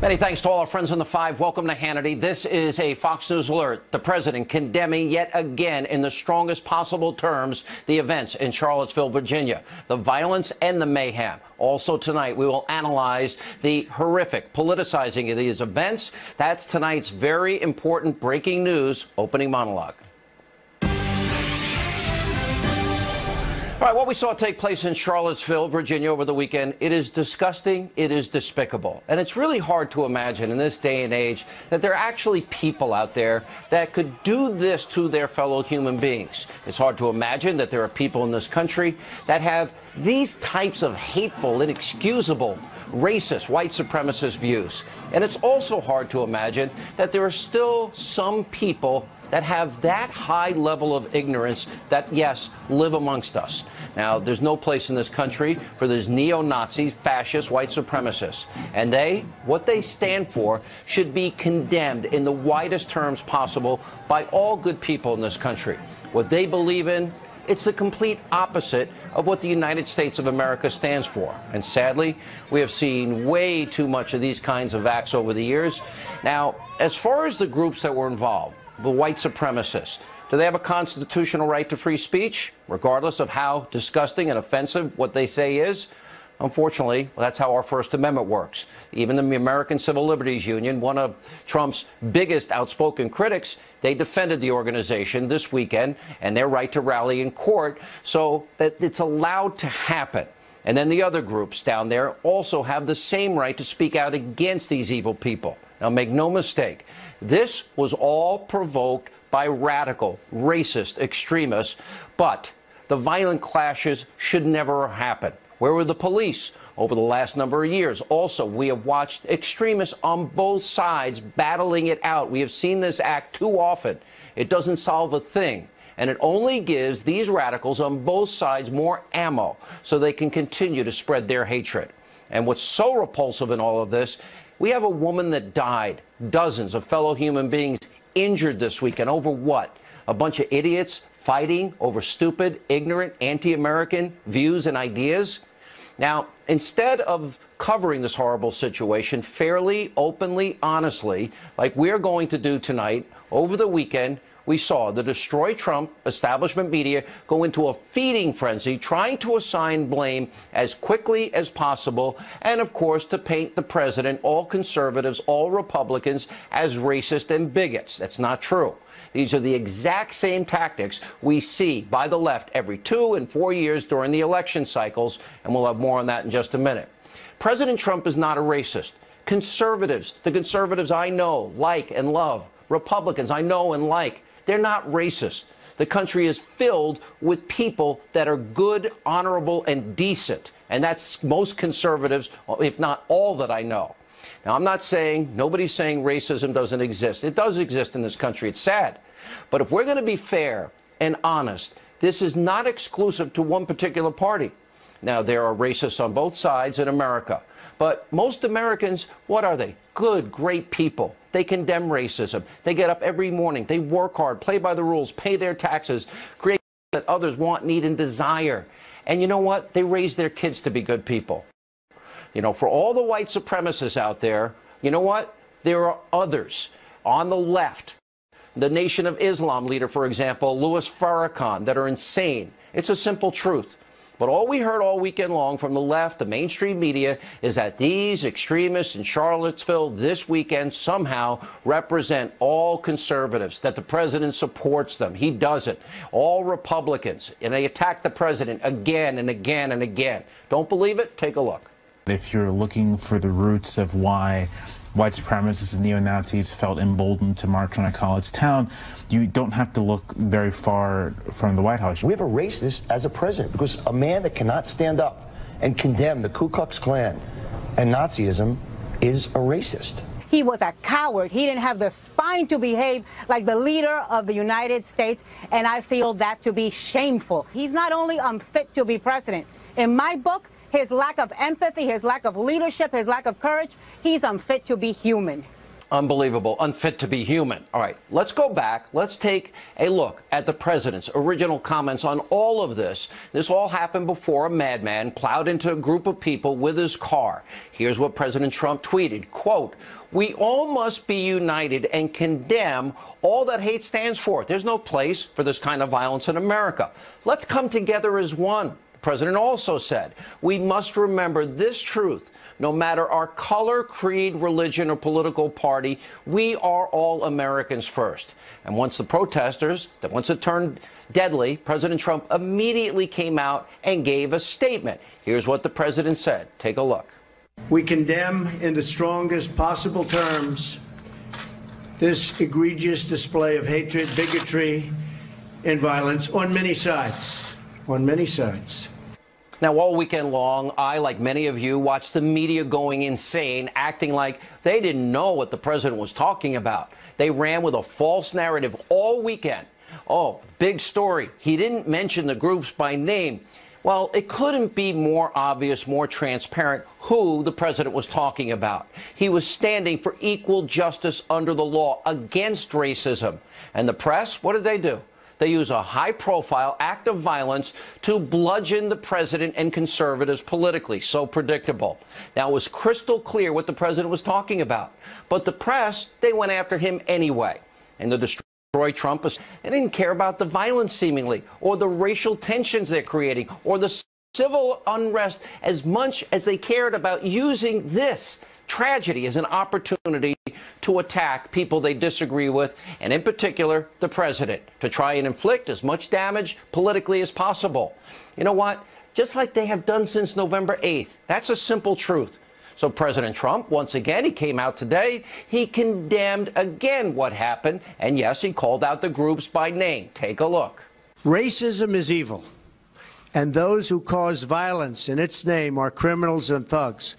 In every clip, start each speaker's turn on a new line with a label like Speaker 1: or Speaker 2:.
Speaker 1: Many thanks to all our friends on the five. Welcome to Hannity. This is a Fox News alert. The president condemning yet again in the strongest possible terms the events in Charlottesville, Virginia, the violence and the mayhem. Also tonight, we will analyze the horrific politicizing of these events. That's tonight's very important breaking news opening monologue. All right, what we saw take place in Charlottesville, Virginia over the weekend, it is disgusting, it is despicable. And it's really hard to imagine in this day and age that there are actually people out there that could do this to their fellow human beings. It's hard to imagine that there are people in this country that have these types of hateful, inexcusable, racist, white supremacist views. And it's also hard to imagine that there are still some people that have that high level of ignorance that, yes, live amongst us. Now, there's no place in this country for these neo Nazis, fascist, white supremacists. And they, what they stand for, should be condemned in the widest terms possible by all good people in this country. What they believe in, it's the complete opposite of what the United States of America stands for. And sadly, we have seen way too much of these kinds of acts over the years. Now, as far as the groups that were involved, the white supremacists. Do they have a constitutional right to free speech, regardless of how disgusting and offensive what they say is? Unfortunately, that's how our First Amendment works. Even the American Civil Liberties Union, one of Trump's biggest outspoken critics, they defended the organization this weekend and their right to rally in court so that it's allowed to happen. And then the other groups down there also have the same right to speak out against these evil people. Now, make no mistake, this was all provoked by radical, racist extremists, but the violent clashes should never happen. Where were the police over the last number of years? Also, we have watched extremists on both sides battling it out. We have seen this act too often. It doesn't solve a thing. And it only gives these radicals on both sides more ammo so they can continue to spread their hatred. And what's so repulsive in all of this we have a woman that died, dozens of fellow human beings injured this weekend. Over what? A bunch of idiots fighting over stupid, ignorant, anti American views and ideas? Now, instead of covering this horrible situation fairly, openly, honestly, like we're going to do tonight, over the weekend, we saw the Destroy Trump establishment media go into a feeding frenzy, trying to assign blame as quickly as possible, and of course, to paint the president, all conservatives, all Republicans, as racist and bigots. That's not true. These are the exact same tactics we see by the left every two and four years during the election cycles, and we'll have more on that in just a minute. President Trump is not a racist. Conservatives, the conservatives I know, like, and love, Republicans I know and like, they're not racist. The country is filled with people that are good, honorable, and decent. And that's most conservatives, if not all that I know. Now, I'm not saying, nobody's saying racism doesn't exist. It does exist in this country. It's sad. But if we're going to be fair and honest, this is not exclusive to one particular party. Now, there are racists on both sides in America. But most Americans, what are they? Good, great people. They condemn racism. They get up every morning. They work hard, play by the rules, pay their taxes, create that others want, need, and desire. And you know what? They raise their kids to be good people. You know, for all the white supremacists out there, you know what? There are others on the left. The Nation of Islam leader, for example, Louis Farrakhan, that are insane. It's a simple truth. But all we heard all weekend long from the left, the mainstream media, is that these extremists in Charlottesville this weekend somehow represent all conservatives, that the president supports them. He doesn't. All Republicans. And they attack the president again and again and again. Don't believe it? Take a look.
Speaker 2: If you're looking for the roots of why white supremacists and neo-Nazis felt emboldened to march on a college town, you don't have to look very far from the White House.
Speaker 3: We have erased this as a president because a man that cannot stand up and condemn the Ku Klux Klan and Nazism is a racist.
Speaker 4: He was a coward. He didn't have the spine to behave like the leader of the United States, and I feel that to be shameful. He's not only unfit to be president. In my book, his lack of empathy, his lack of leadership, his lack of courage, he's unfit to be human.
Speaker 1: Unbelievable, unfit to be human. All right, let's go back. Let's take a look at the president's original comments on all of this. This all happened before a madman plowed into a group of people with his car. Here's what President Trump tweeted, quote, we all must be united and condemn all that hate stands for. There's no place for this kind of violence in America. Let's come together as one. President also said, we must remember this truth no matter our color, creed, religion, or political party, we are all Americans first. And once the protesters, that once it turned deadly, President Trump immediately came out and gave a statement. Here's what the president said. Take a look.
Speaker 5: We condemn in the strongest possible terms this egregious display of hatred, bigotry, and violence on many sides. On many sides.
Speaker 1: Now, all weekend long, I, like many of you, watched the media going insane, acting like they didn't know what the president was talking about. They ran with a false narrative all weekend. Oh, big story. He didn't mention the groups by name. Well, it couldn't be more obvious, more transparent who the president was talking about. He was standing for equal justice under the law against racism. And the press, what did they do? They use a high profile act of violence to bludgeon the president and conservatives politically. So predictable. Now, it was crystal clear what the president was talking about. But the press, they went after him anyway. And the destroy Trump, they didn't care about the violence seemingly, or the racial tensions they're creating, or the civil unrest as much as they cared about using this tragedy as an opportunity to attack people they disagree with, and in particular, the president, to try and inflict as much damage politically as possible. You know what? Just like they have done since November 8th. That's a simple truth. So President Trump, once again, he came out today. He condemned again what happened. And yes, he called out the groups by name. Take a look.
Speaker 5: Racism is evil. And those who cause violence in its name are criminals and thugs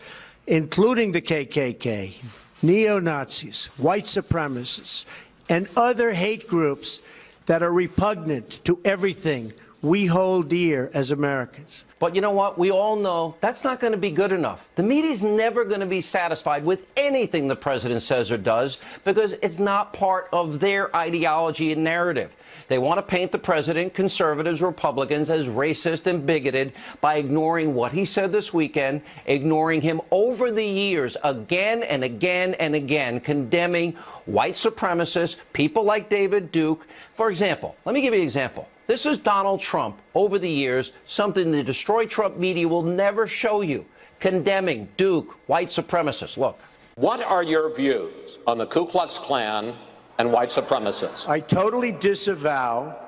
Speaker 5: including the KKK, neo Nazis, white supremacists, and other hate groups that are repugnant to everything we hold dear as Americans.
Speaker 1: But you know what? We all know that's not going to be good enough. The media's never going to be satisfied with anything the president says or does because it's not part of their ideology and narrative. They want to paint the president, conservatives, Republicans, as racist and bigoted by ignoring what he said this weekend, ignoring him over the years again and again and again, condemning white supremacists, people like David Duke. For example, let me give you an example. This is Donald Trump over the years, something the destroy Trump media will never show you, condemning Duke, white supremacists. Look.
Speaker 6: What are your views on the Ku Klux Klan and white supremacists?
Speaker 5: I totally disavow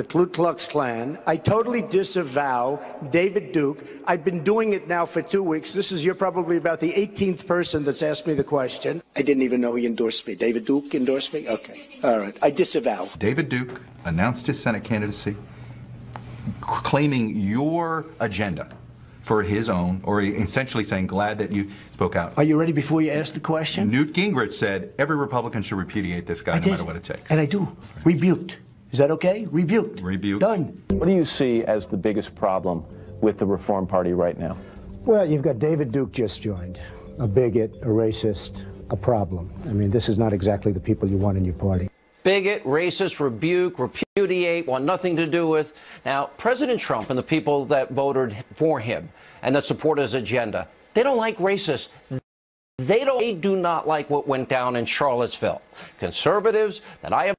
Speaker 5: the Ku Klux Klan. I totally disavow David Duke. I've been doing it now for two weeks. This is you're probably about the 18th person that's asked me the question. I didn't even know he endorsed me. David Duke endorsed me? Okay. All right. I disavow.
Speaker 7: David Duke announced his Senate candidacy claiming your agenda for his own, or essentially saying, glad that you spoke out.
Speaker 5: Are you ready before you ask the question?
Speaker 7: Newt Gingrich said every Republican should repudiate this guy
Speaker 5: I
Speaker 7: no
Speaker 5: did.
Speaker 7: matter what it takes.
Speaker 5: And I do. Rebuked. Is that okay? Rebuked.
Speaker 7: Rebuked.
Speaker 5: Done.
Speaker 8: What do you see as the biggest problem with the Reform Party right now?
Speaker 9: Well, you've got David Duke just joined, a bigot, a racist, a problem. I mean, this is not exactly the people you want in your party.
Speaker 1: Bigot, racist, rebuke, repudiate, want nothing to do with. Now, President Trump and the people that voted for him and that support his agenda, they don't like racists. They don't they do not like what went down in Charlottesville. Conservatives that I have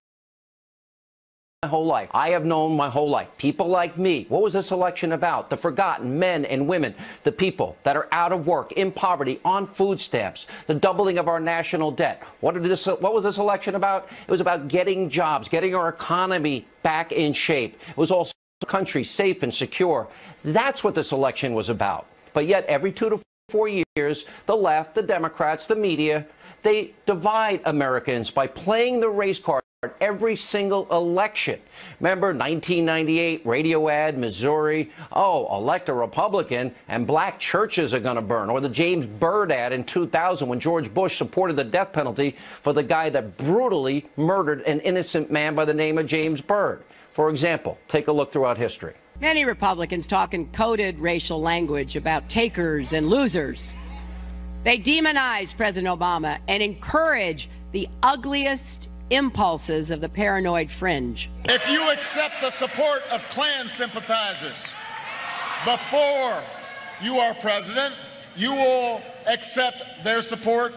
Speaker 1: my whole life. I have known my whole life. People like me. What was this election about? The forgotten men and women, the people that are out of work, in poverty, on food stamps, the doubling of our national debt. What did this what was this election about? It was about getting jobs, getting our economy back in shape. It was also the country safe and secure. That's what this election was about. But yet every 2 to 4 years, the left, the Democrats, the media, they divide Americans by playing the race card every single election. Remember 1998 radio ad, Missouri, oh, elect a Republican and black churches are going to burn. Or the James Byrd ad in 2000 when George Bush supported the death penalty for the guy that brutally murdered an innocent man by the name of James Byrd. For example, take a look throughout history.
Speaker 10: Many Republicans talk in coded racial language about takers and losers. They demonize President Obama and encourage the ugliest impulses of the paranoid fringe.
Speaker 11: If you accept the support of Klan sympathizers before you are president, you will accept their support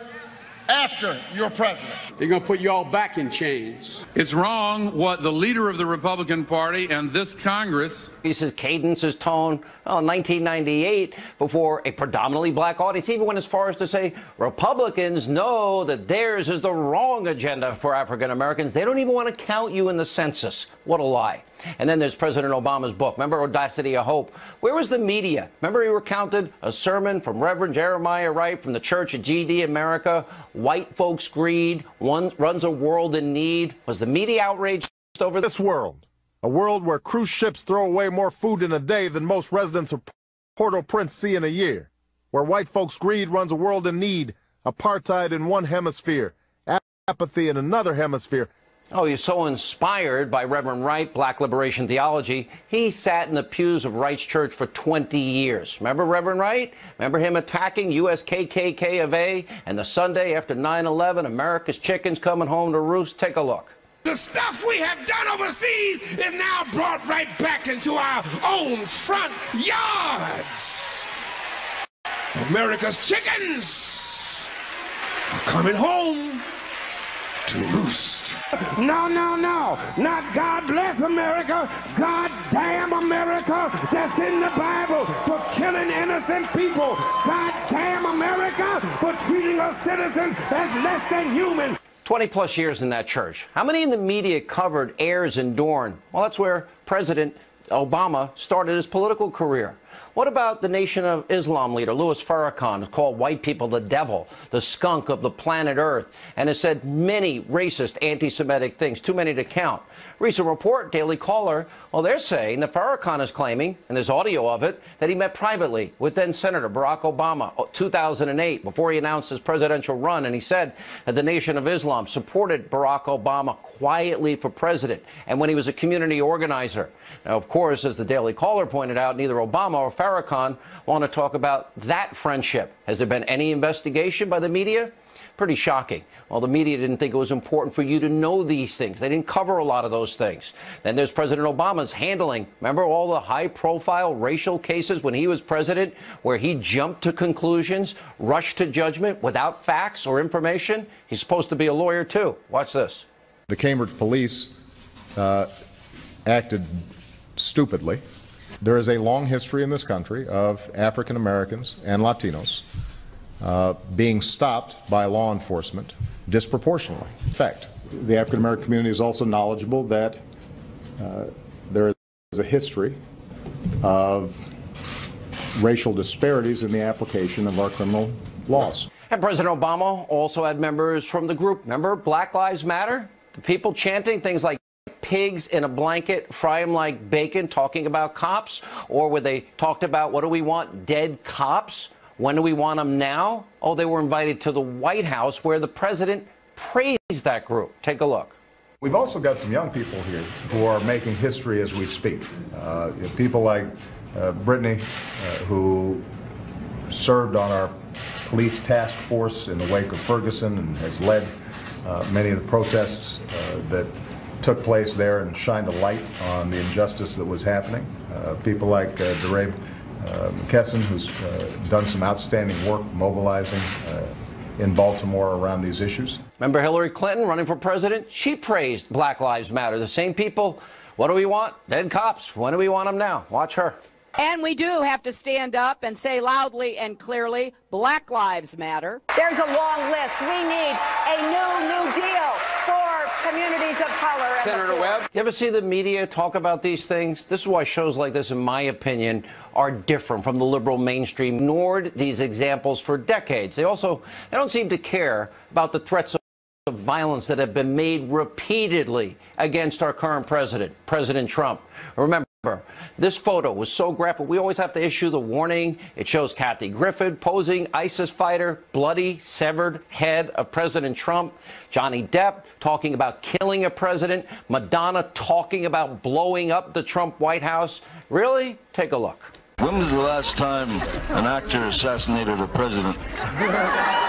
Speaker 11: after you're president.
Speaker 12: They're going to put you all back in chains.
Speaker 13: It's wrong what the leader of the Republican Party and this Congress.
Speaker 1: He says cadence, his tone, well, in 1998, before a predominantly black audience, even went as far as to say Republicans know that theirs is the wrong agenda for African Americans. They don't even want to count you in the census. What a lie. And then there's President Obama's book. Remember Audacity of Hope? Where was the media? Remember he recounted a sermon from Reverend Jeremiah Wright from the Church of GD America. White folks' greed one runs a world in need. Was the media outraged over
Speaker 14: this world? A world where cruise ships throw away more food in a day than most residents of Port-au-Prince see in a year. Where white folks' greed runs a world in need. Apartheid in one hemisphere. Apathy in another hemisphere.
Speaker 1: Oh, he's so inspired by Reverend Wright, black liberation theology. He sat in the pews of Wright's church for 20 years. Remember Reverend Wright? Remember him attacking US KKK of A and the Sunday after 9 11, America's chickens coming home to roost? Take a look.
Speaker 15: The stuff we have done overseas is now brought right back into our own front yards. America's chickens are coming home. No, no, no. Not God bless America. God damn America that's in the Bible for killing innocent people. God damn America for treating us citizens as less than human.
Speaker 1: 20 plus years in that church. How many in the media covered Ayers and Dohrn? Well, that's where President Obama started his political career. What about the Nation of Islam leader, Louis Farrakhan, who called white people the devil, the skunk of the planet Earth, and has said many racist, anti-Semitic things, too many to count. Recent report, Daily Caller, well, they're saying that Farrakhan is claiming, and there's audio of it, that he met privately with then Senator Barack Obama, 2008, before he announced his presidential run, and he said that the Nation of Islam supported Barack Obama quietly for president, and when he was a community organizer. Now, of course, as the Daily Caller pointed out, neither Obama or Farrakhan want to talk about that friendship. Has there been any investigation by the media? Pretty shocking. Well, the media didn't think it was important for you to know these things. They didn't cover a lot of those things. Then there's President Obama's handling. Remember all the high profile racial cases when he was president where he jumped to conclusions, rushed to judgment without facts or information? He's supposed to be a lawyer, too. Watch this.
Speaker 16: The Cambridge police uh, acted stupidly. There is a long history in this country of African Americans and Latinos uh, being stopped by law enforcement disproportionately. In fact, the African American community is also knowledgeable that uh, there is a history of racial disparities in the application of our criminal laws.
Speaker 1: And President Obama also had members from the group. Remember Black Lives Matter? The people chanting things like pigs in a blanket, fry them like bacon, talking about cops? Or where they talked about what do we want? Dead cops? When do we want them now? Oh, they were invited to the White House where the president praised that group. Take a look.
Speaker 16: We've also got some young people here who are making history as we speak. Uh, people like uh, Brittany, uh, who served on our police task force in the wake of Ferguson and has led uh, many of the protests uh, that took place there and shined a light on the injustice that was happening. Uh, people like uh, DeRay uh, McKesson, who's uh, done some outstanding work mobilizing uh, in Baltimore around these issues.
Speaker 1: Remember Hillary Clinton running for president? She praised Black Lives Matter. The same people. What do we want? Dead cops. When do we want them now? Watch her.
Speaker 10: And we do have to stand up and say loudly and clearly, Black Lives Matter.
Speaker 17: There's a long list. We need a new, new deal for communities of color.
Speaker 1: Senator Webb, you ever see the media talk about these things? This is why shows like this, in my opinion, are different from the liberal mainstream. Ignored these examples for decades. They also they don't seem to care about the threats of of violence that have been made repeatedly against our current president, President Trump. Remember, this photo was so graphic. We always have to issue the warning. It shows Kathy Griffin posing ISIS fighter, bloody, severed head of President Trump. Johnny Depp talking about killing a president. Madonna talking about blowing up the Trump White House. Really? Take a look.
Speaker 18: When was the last time an actor assassinated a president?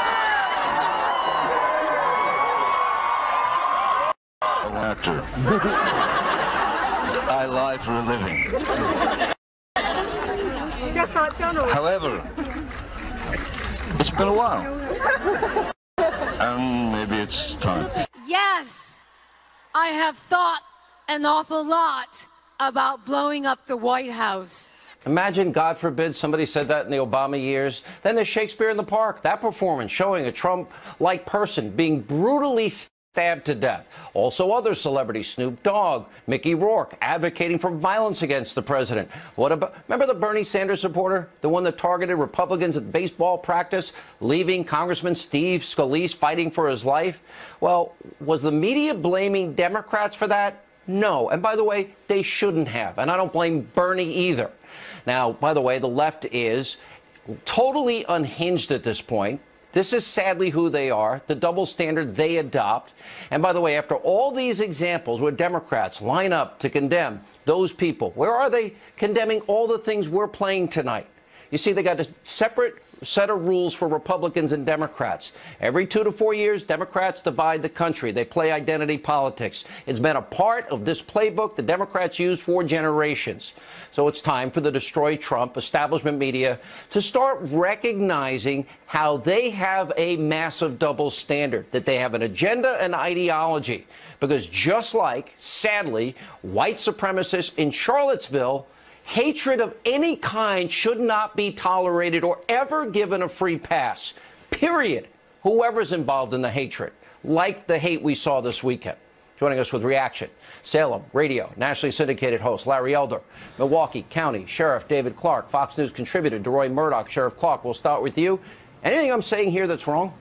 Speaker 18: an actor. I lie for a living.
Speaker 19: Just like Donald.
Speaker 18: However, it's been a while. And maybe it's time.
Speaker 19: Yes, I have thought an awful lot about blowing up the White House.
Speaker 1: Imagine, God forbid, somebody said that in the Obama years. Then there's Shakespeare in the Park, that performance showing a Trump like person being brutally stabbed to death. Also, other celebrities, Snoop Dogg, Mickey Rourke, advocating for violence against the president. What about, remember the Bernie Sanders supporter, the one that targeted Republicans at baseball practice, leaving Congressman Steve Scalise fighting for his life? Well, was the media blaming Democrats for that? No. And by the way, they shouldn't have. And I don't blame Bernie either. Now, by the way, the left is totally unhinged at this point. This is sadly who they are, the double standard they adopt. And by the way, after all these examples where Democrats line up to condemn those people, where are they condemning all the things we're playing tonight? You see, they got a separate set of rules for Republicans and Democrats. Every two to four years, Democrats divide the country. They play identity politics. It's been a part of this playbook the Democrats use for generations. So it's time for the Destroy Trump establishment media to start recognizing how they have a massive double standard, that they have an agenda and ideology. Because just like, sadly, white supremacists in Charlottesville, Hatred of any kind should not be tolerated or ever given a free pass. Period. Whoever's involved in the hatred, like the hate we saw this weekend. Joining us with reaction, Salem radio nationally syndicated host Larry Elder, Milwaukee County Sheriff David Clarke, Fox News contributor DeRoy Murdock. Sheriff Clarke, we'll start with you. Anything I'm saying here that's wrong?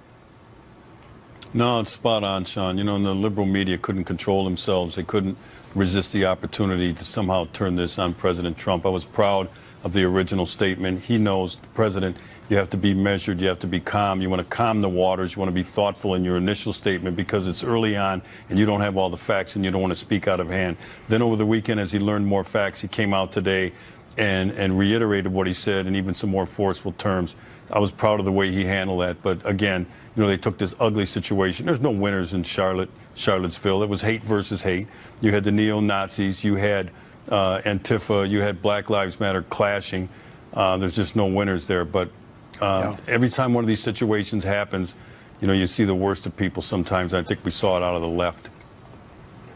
Speaker 20: No, it's spot on, Sean. You know, the liberal media couldn't control themselves. They couldn't resist the opportunity to somehow turn this on President Trump. I was proud of the original statement. He knows, the president, you have to be measured, you have to be calm, you want to calm the waters, you want to be thoughtful in your initial statement because it's early on and you don't have all the facts and you don't want to speak out of hand. Then over the weekend, as he learned more facts, he came out today and, and reiterated what he said in even some more forceful terms. I was proud of the way he handled that. But again, you know, they took this ugly situation. There's no winners in Charlotte, Charlottesville. It was hate versus hate. You had the neo Nazis, you had uh, Antifa, you had Black Lives Matter clashing. Uh, there's just no winners there. But um, yeah. every time one of these situations happens, you know, you see the worst of people sometimes. I think we saw it out of the left.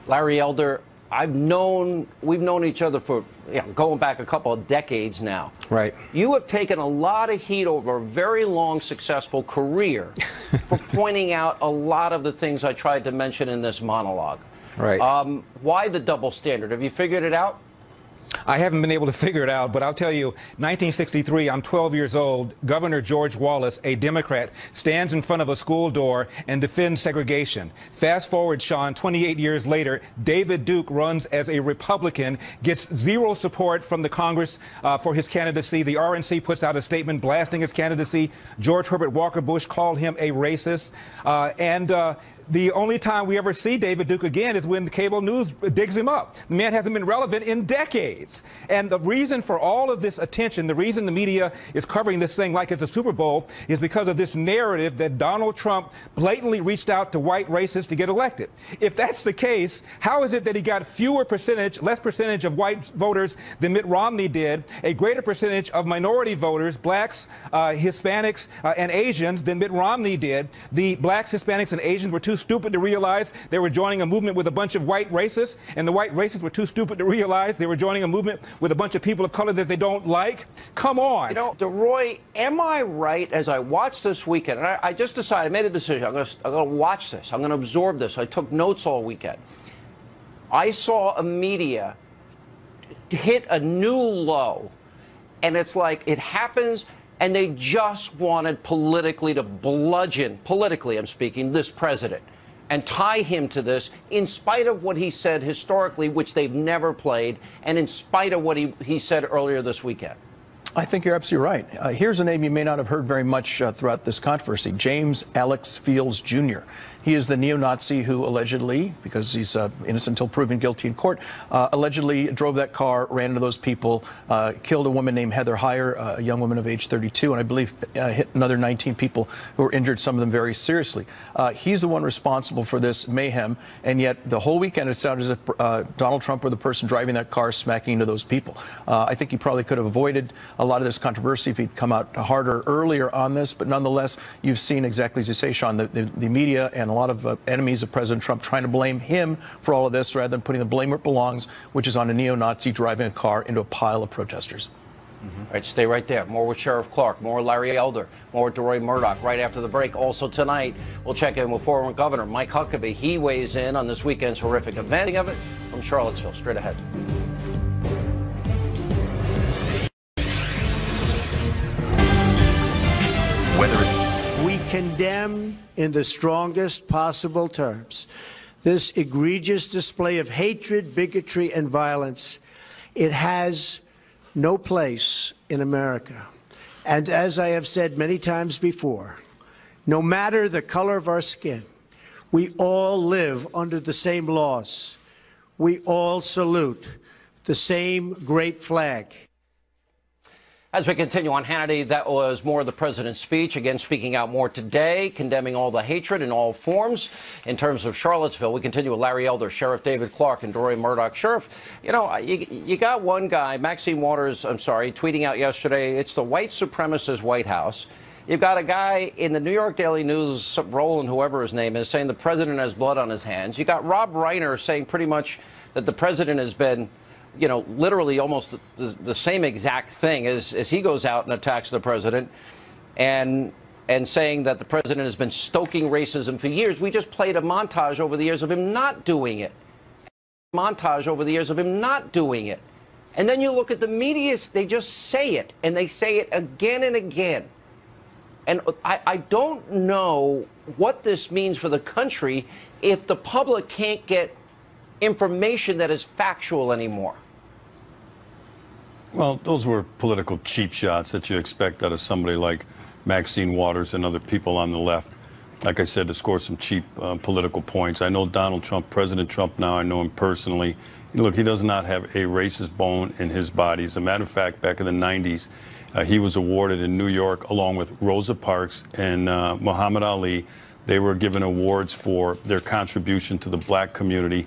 Speaker 1: Larry Elder, I've known, we've known each other for you know, going back a couple of decades now.
Speaker 21: Right.
Speaker 1: You have taken a lot of heat over a very long, successful career for pointing out a lot of the things I tried to mention in this monologue.
Speaker 21: Right.
Speaker 1: Um, why the double standard? Have you figured it out?
Speaker 21: I haven't been able to figure it out, but I'll tell you, 1963, I'm 12 years old. Governor George Wallace, a Democrat, stands in front of a school door and defends segregation. Fast forward, Sean, 28 years later, David Duke runs as a Republican, gets zero support from the Congress uh, for his candidacy. The RNC puts out a statement blasting his candidacy. George Herbert Walker Bush called him a racist. Uh, and uh, the only time we ever see David Duke again is when the cable news digs him up. The man hasn't been relevant in decades. And the reason for all of this attention, the reason the media is covering this thing like it's a Super Bowl, is because of this narrative that Donald Trump blatantly reached out to white racists to get elected. If that's the case, how is it that he got fewer percentage, less percentage of white voters than Mitt Romney did, a greater percentage of minority voters, blacks, uh, Hispanics, uh, and Asians than Mitt Romney did? The blacks, Hispanics, and Asians were too stupid to realize they were joining a movement with a bunch of white racists, and the white racists were too stupid to realize they were joining a movement with a bunch of people of color that they don't like? Come on.
Speaker 1: You know, DeRoy, am I right as I watched this weekend? And I, I just decided, I made a decision. I'm going to watch this. I'm going to absorb this. I took notes all weekend. I saw a media hit a new low, and it's like it happens and they just wanted politically to bludgeon, politically I'm speaking, this president and tie him to this in spite of what he said historically, which they've never played, and in spite of what he, he said earlier this weekend?
Speaker 22: I think you're absolutely right. Uh, here's a name you may not have heard very much uh, throughout this controversy James Alex Fields Jr. He is the neo-Nazi who allegedly, because he's uh, innocent until proven guilty in court, uh, allegedly drove that car, ran into those people, uh, killed a woman named Heather Heyer, uh, a young woman of age 32, and I believe uh, hit another 19 people who were injured, some of them very seriously. Uh, he's the one responsible for this mayhem, and yet the whole weekend it sounded as if Donald Trump were the person driving that car, smacking into those people. I think he probably could have avoided a lot of this controversy if he'd come out harder earlier on this, but nonetheless, you've seen exactly as you say, Sean, the, the, the media and a lot of uh, enemies of President Trump trying to blame him for all of this rather than putting the blame where it belongs, which is on a neo-Nazi driving a car into a pile of protesters.
Speaker 1: All right, stay right there. More with Sheriff Clarke, more Larry Elder, more with DeRoy Murdock right after the break. Also tonight, we'll check in with former Governor Mike Huckabee. He weighs in on this weekend's horrific event of it from Charlottesville. Straight ahead.
Speaker 5: Condemn in the strongest possible terms this egregious display of hatred, bigotry, and violence, it has no place in America. And as I have said many times before, no matter the color of our skin, we all live under the same laws. We all salute the same great flag.
Speaker 1: As we continue on Hannity, that was more of the president's speech. Again, speaking out more today, condemning all the hatred in all forms. In terms of Charlottesville, we continue with Larry Elder, Sheriff David Clarke, and DeRoy Murdock. Sheriff, you know, you, you got one guy, Maxine Waters, I'm sorry, tweeting out yesterday, it's the white supremacist White House. You've got a guy in the New York Daily News, Roland, whoever his name is, saying the president has blood on his hands. You got Rob Reiner saying pretty much that the president has been you know, literally almost the, the, same exact thing as, as he goes out and attacks the president and and saying that the president has been stoking racism for years. We just played a montage over the years of him not doing it. Montage over the years of him not doing it. And then you look at the media, they just say it, and they say it again and again. And I, I don't know what this means for the country if the public can't get information that is factual anymore.
Speaker 20: Well, those were political cheap shots that you expect out of somebody like Maxine Waters and other people on the left. Like I said, to score some cheap uh, political points. I know Donald Trump, President Trump now, I know him personally. Look, he does not have a racist bone in his body. As a matter of fact, back in the 90s, uh, he was awarded in New York, along with Rosa Parks and uh, Muhammad Ali. They were given awards for their contribution to the black community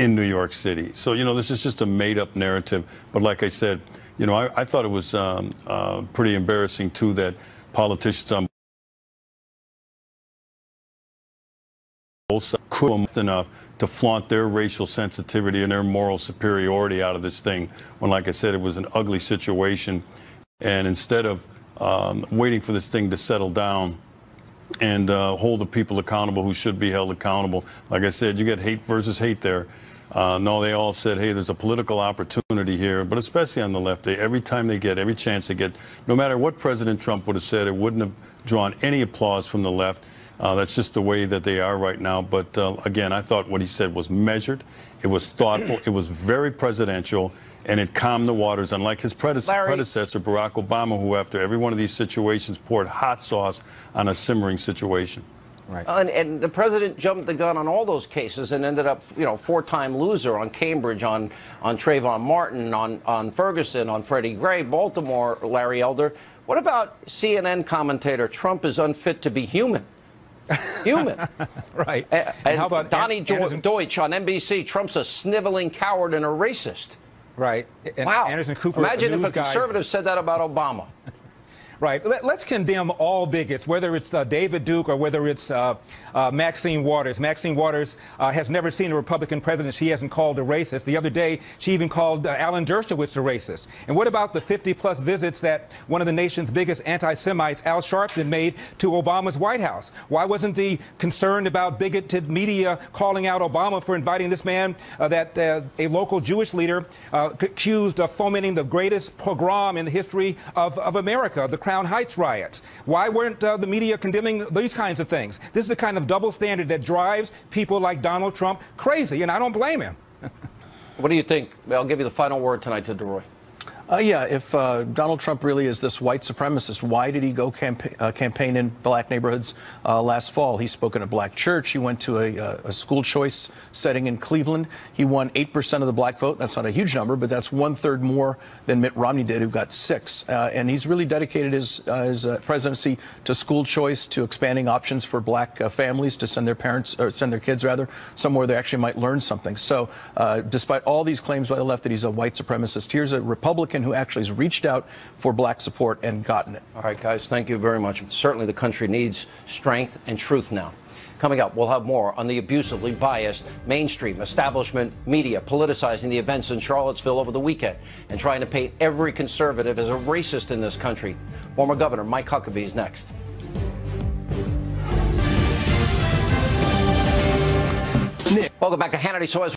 Speaker 20: in New York City. So, you know, this is just a made up narrative. But like I said, you know, I, I thought it was um, uh, pretty embarrassing, too, that politicians on both sides could enough to flaunt their racial sensitivity and their moral superiority out of this thing when, like I said, it was an ugly situation. And instead of um, waiting for this thing to settle down, and uh, hold the people accountable who should be held accountable. Like I said, you get hate versus hate there. Uh, no, they all said, hey, there's a political opportunity here, but especially on the left, they, every time they get, every chance they get, no matter what President Trump would have said, it wouldn't have drawn any applause from the left. Uh, that's just the way that they are right now. But uh, again, I thought what he said was measured, it was thoughtful, it was very presidential, and it calmed the waters, unlike his prede
Speaker 1: Larry.
Speaker 20: predecessor, Barack Obama, who, after every one of these situations, poured hot sauce on a simmering situation.
Speaker 1: Right. Uh, and, and, the president jumped the gun on all those cases and ended up, you know, four-time loser on Cambridge, on on Trayvon Martin, on on Ferguson, on Freddie Gray, Baltimore, Larry Elder. What about CNN commentator? Trump is unfit to be human. Human.
Speaker 21: right.
Speaker 1: And,
Speaker 21: and how about
Speaker 1: Donny
Speaker 21: An- Anderson-
Speaker 1: Deutsch on NBC? Trump's a sniveling coward and a racist.
Speaker 21: Right. And
Speaker 1: wow.
Speaker 21: Anderson Cooper.
Speaker 1: Imagine if a
Speaker 21: guy-
Speaker 1: conservative said that about Obama.
Speaker 21: Right. Let, us condemn all bigots, whether it's uh, David Duke or whether it's uh, uh, Maxine Waters. Maxine Waters uh, has never seen a Republican president she hasn't called a racist. The other day, she even called uh, Alan Dershowitz a racist. And what about the 50 plus visits that one of the nation's biggest anti Semites, Al Sharpton, made to Obama's White House? Why wasn't the concern about bigoted media calling out Obama for inviting this man uh, that a local Jewish leader accused of fomenting the greatest pogrom in the history of, of America, the Crown Heights riots. Why weren't uh, the media condemning these kinds of things? This is the kind of double standard that drives people like Donald Trump crazy, and I don't blame him.
Speaker 1: What do you think? I'll give you the final word tonight to DeRoy.
Speaker 22: Uh, yeah, if uh, Donald Trump really is this white supremacist, why did he go campa- uh, campaign in black neighborhoods uh, last fall? He spoke in a black church. He went to a, uh, a school choice setting in Cleveland. He won 8% of the black vote. That's not a huge number, but that's one third more than Mitt Romney did, who got six. Uh, and he's really dedicated his, his presidency to school choice, to expanding options for black families to send their parents, or send their kids rather, somewhere they actually might learn something. So, despite all these claims by the left that he's a white supremacist, here's a Republican who actually has reached out for black support and gotten it.
Speaker 1: All right, guys, thank you very much. Certainly the country needs strength and truth now. Coming up, we'll have more on the abusively biased mainstream establishment media politicizing the events in Charlottesville over the weekend and trying to paint every conservative as a racist in this country. Former Governor Mike Huckabee is next. Welcome back to Hannity. So as